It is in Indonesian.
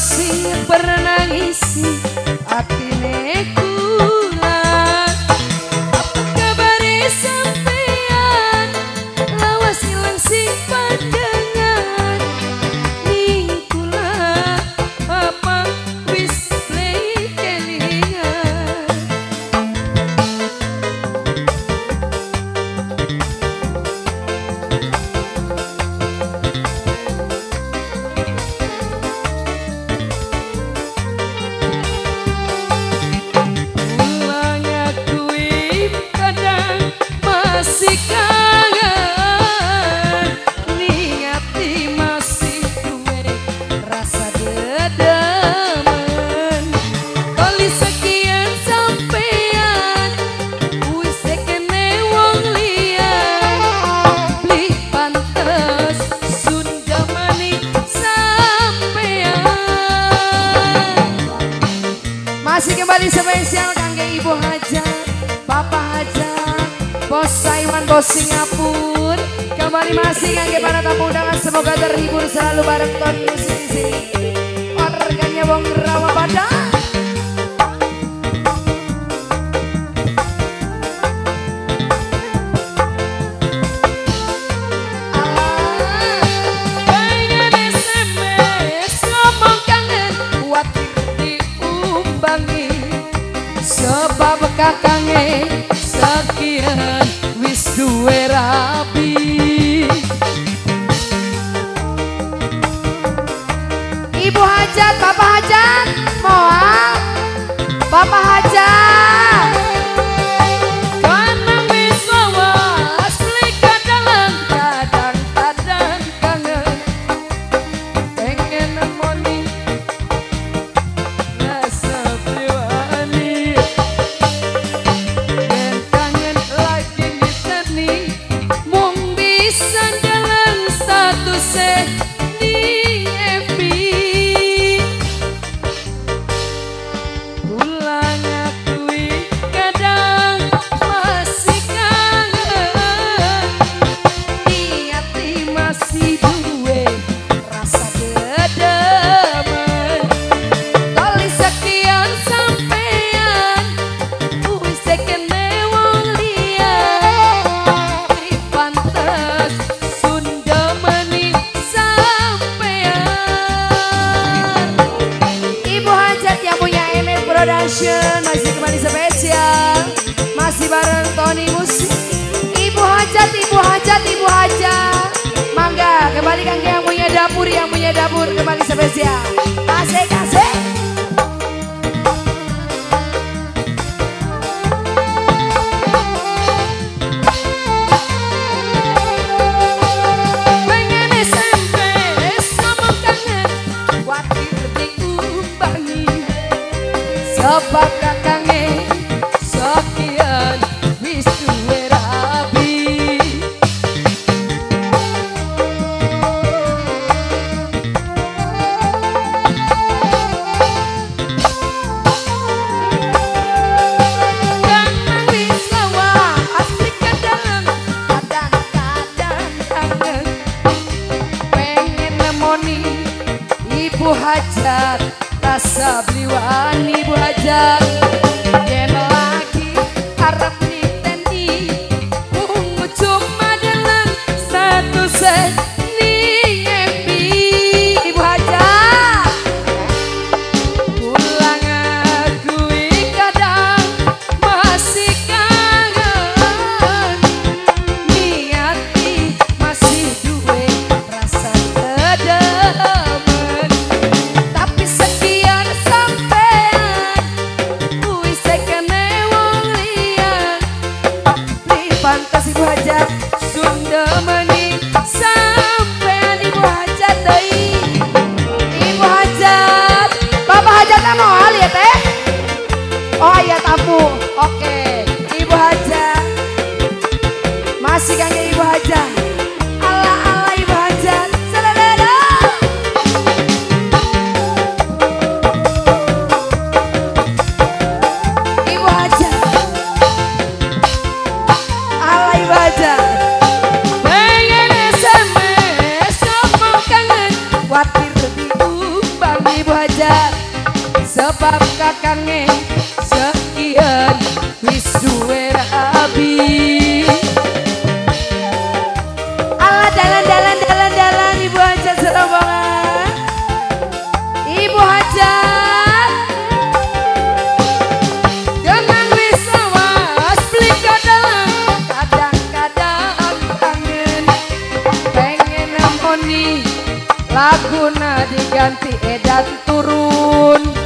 sing pernah ngisi atine kula masih kembali spesial kangge Ibu Hajat, Bapak Hajat, Bos Saiman, Bos Singapura. Kembali masih kangge para tamu undangan semoga terhibur selalu bareng Tony Musik di sini. Organnya Wong Rawa Padang. Pengen Ibu hajat, bapak hajat Moal Bapak hajat Karena masih bareng Tony Musik. Ibu Hajat, Ibu Hajat, Ibu Hajat. Mangga kembali kang yang punya dapur yang punya dapur. Kembali spesial. Kasih kasih Pengen Ibu Hajat rasa bliwan Ibu Hajat yen lagi arep niteni mung cuma dalam status ning oke ibu hajat masih kangge ibu hajat ala ala ibu hajat Saladada. Ibu ala ibu SMS kangen? Khawatir ibu hajat belakange rabi Allah dalan dalan dalan dalan Ibu Haja Ibu Dengan wis awas kadang Kadang-kadang kangen Pengen namoni Lagu nadi diganti edan turun.